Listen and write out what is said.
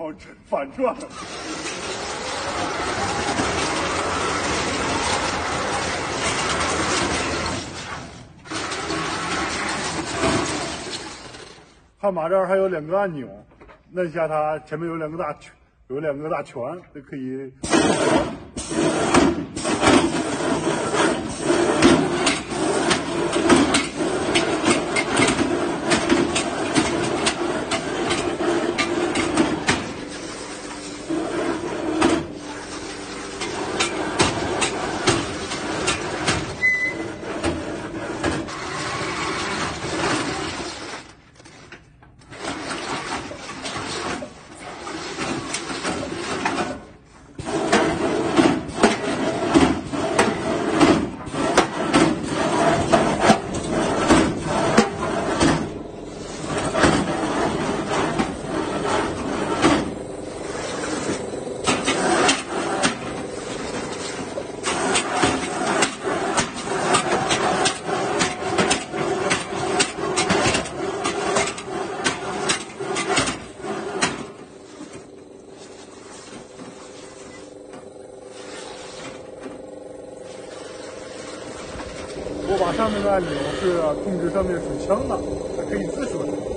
好，反转。悍马这儿还有两个按钮，摁下它前面有两个大圈，有两个大圈，就可以。我把上面的按钮是控制上面水枪的，它可以自水。